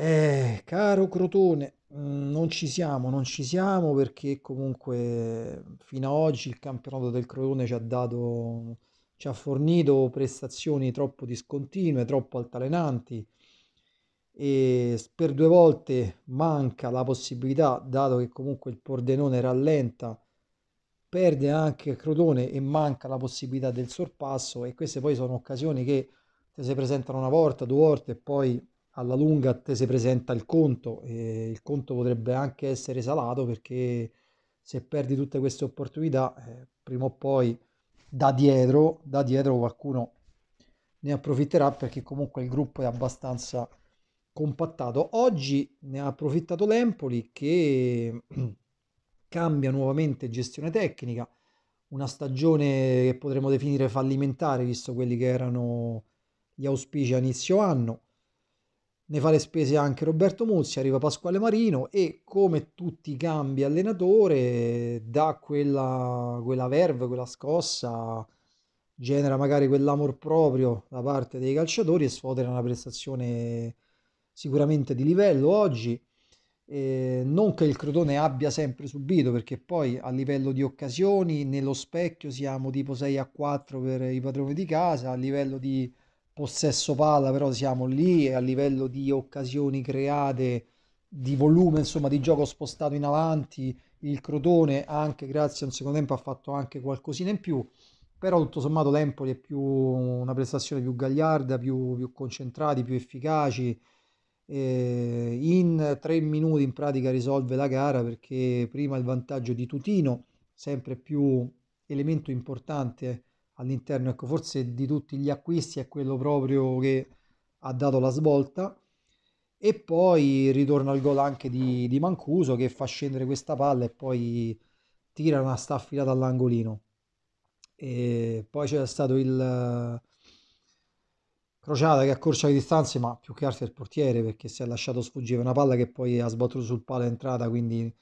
Eh, caro Crotone, mm, non ci siamo, non ci siamo perché comunque fino ad oggi il campionato del Crotone ci ha dato, ci ha fornito prestazioni troppo discontinue, troppo altalenanti e per due volte manca la possibilità, dato che comunque il Pordenone rallenta, perde anche Crotone e manca la possibilità del sorpasso e queste poi sono occasioni che ti si presentano una volta, due volte e poi alla lunga te si presenta il conto e il conto potrebbe anche essere salato perché se perdi tutte queste opportunità, eh, prima o poi da dietro, da dietro qualcuno ne approfitterà perché comunque il gruppo è abbastanza compattato. Oggi ne ha approfittato l'Empoli che cambia nuovamente gestione tecnica, una stagione che potremmo definire fallimentare visto quelli che erano gli auspici a inizio anno. Ne fa le spese anche Roberto Muzzi, arriva Pasquale Marino e come tutti i cambi allenatore dà quella, quella verve, quella scossa, genera magari quell'amor proprio da parte dei calciatori e sfodera una prestazione sicuramente di livello oggi. Eh, non che il Crotone abbia sempre subito, perché poi a livello di occasioni nello specchio siamo tipo 6 a 4 per i padroni di casa, a livello di possesso palla però siamo lì a livello di occasioni create, di volume, insomma, di gioco spostato in avanti, il Crotone anche grazie a un secondo tempo ha fatto anche qualcosina in più, però tutto sommato l'Empoli è più una prestazione più gagliarda, più, più concentrati, più efficaci. e in tre minuti in pratica risolve la gara perché prima il vantaggio di Tutino, sempre più elemento importante all'interno, ecco, forse di tutti gli acquisti è quello proprio che ha dato la svolta. E poi ritorna il gol anche di, di Mancuso che fa scendere questa palla e poi tira una sta affilata all'angolino. E poi c'è stato il eh, Crociata che accorcia le distanze, ma più che altro il portiere perché si è lasciato sfuggire una palla che poi ha sbattuto sul palo è entrata, quindi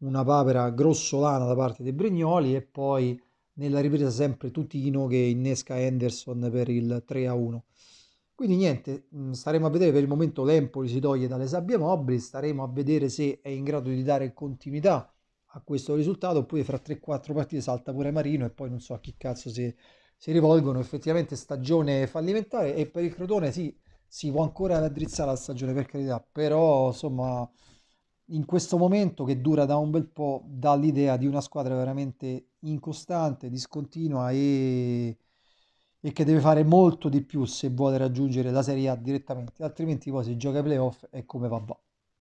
una papera grossolana da parte dei Brignoli e poi nella ripresa sempre Tutino che innesca Henderson per il 3 a 1. Quindi niente, mh, staremo a vedere per il momento l'Empoli si toglie dalle sabbie mobili, staremo a vedere se è in grado di dare continuità a questo risultato oppure fra 3-4 partite salta pure Marino e poi non so a chi cazzo si, si rivolgono. Effettivamente stagione fallimentare e per il Crotone sì, si può ancora raddrizzare la stagione per carità, però insomma in questo momento che dura da un bel po' dà l'idea di una squadra veramente incostante, discontinua e, e che deve fare molto di più se vuole raggiungere la Serie A direttamente, altrimenti poi si gioca ai playoff e come va va.